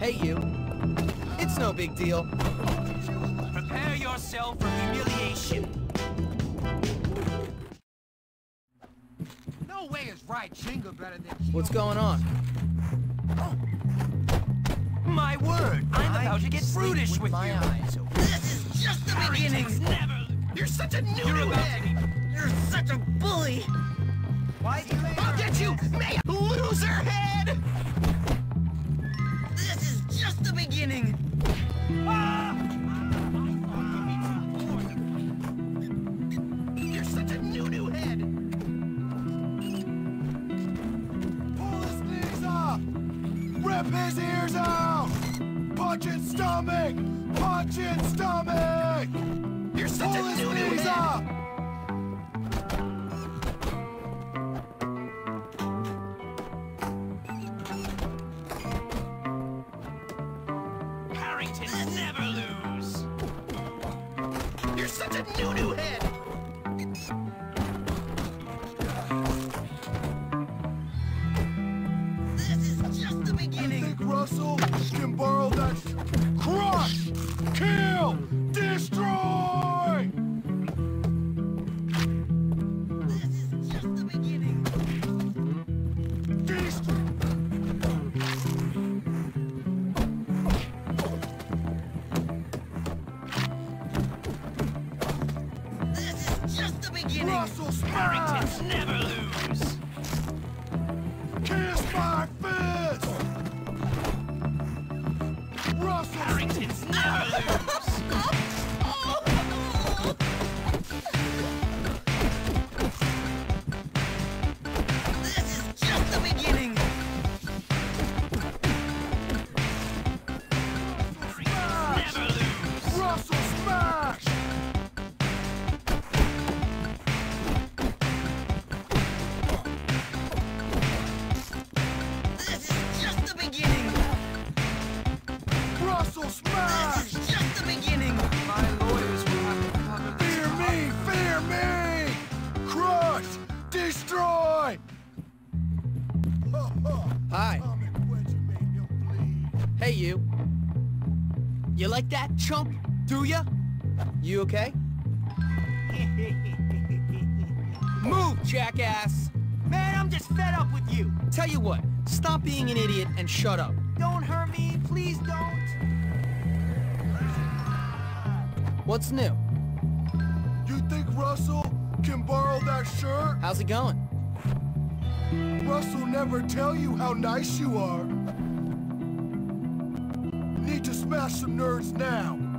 Hey, you. It's no big deal. Prepare yourself for humiliation. No way is right Shingo better than What's going on? My word, I'm I about to get brutish with with, you. eyes. This is just the beginning. Harrington's never. You're such a new You're about head. You're such a bully. Why do you I'll get you, may Rip his ears out! Punch his stomach! Punch his stomach! You're such Pull a his knees up! Harrington never lose. You're such a new new head. Just the beginning. Russell smash! Harrington's never lose. Kiss my fist! Russell Harrington's never lose. Destroy! Hi. Hey, you. You like that, chump? Do ya? You okay? Move, jackass! Man, I'm just fed up with you. Tell you what, stop being an idiot and shut up. Don't hurt me, please don't. What's new? You think Russell can borrow that shirt? How's it going? Russell never tell you how nice you are. Need to smash some nerds now.